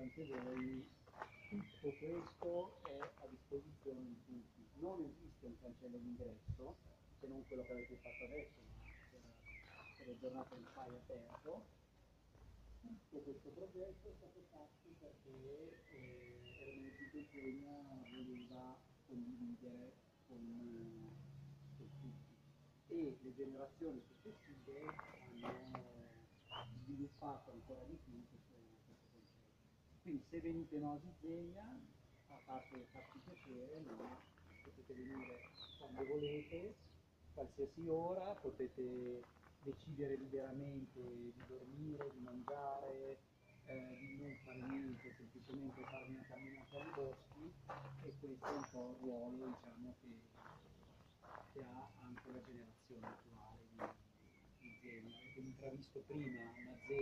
anche voi, tutto questo è a disposizione di tutti. Non esiste un cancello d'ingresso, se non quello che avete fatto adesso, ma per, le giornate di fai aperto. Tutto questo progetto è stato fatto perché eh, Ernesto Zegna voleva condividere con, eh, con tutti e le generazioni successive hanno sviluppato ancora di più. Quindi se venite in Osi Zegna, a parte farci piacere, potete venire quando volete, qualsiasi ora, potete decidere liberamente di dormire, di mangiare, eh, di non fare niente, semplicemente farvi una camminata ai boschi e questo è un po' il ruolo diciamo, che, che ha anche la generazione attuale di, di Zegna. Avete intravisto prima una Zegna